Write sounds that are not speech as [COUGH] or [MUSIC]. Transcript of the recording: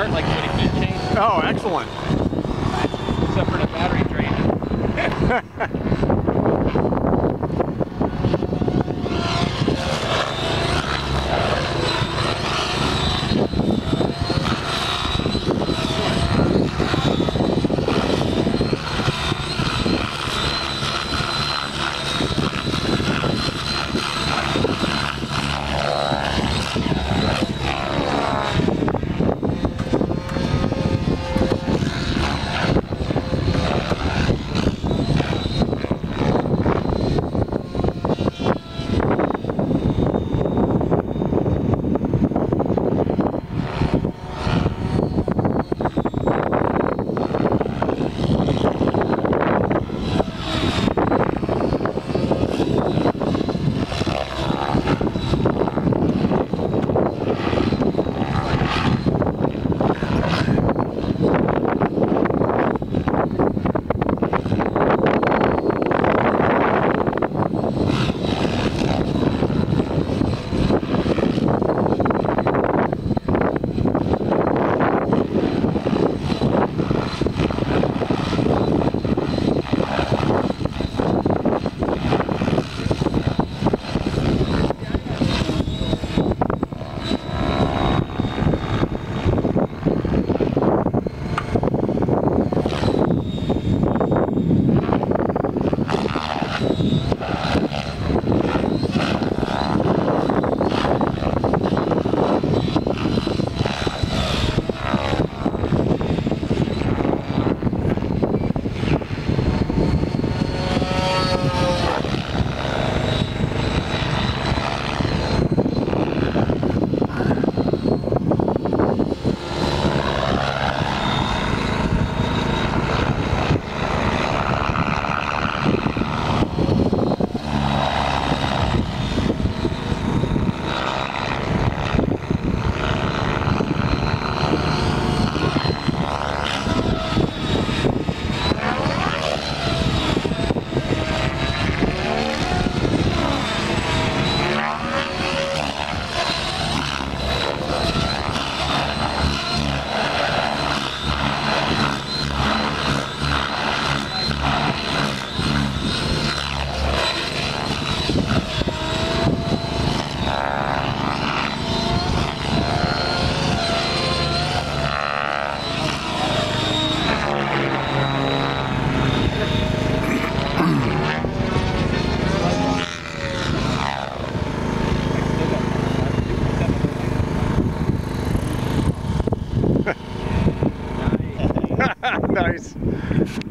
start, like putting heat change, Oh, excellent. except for the battery drain. [LAUGHS] nice.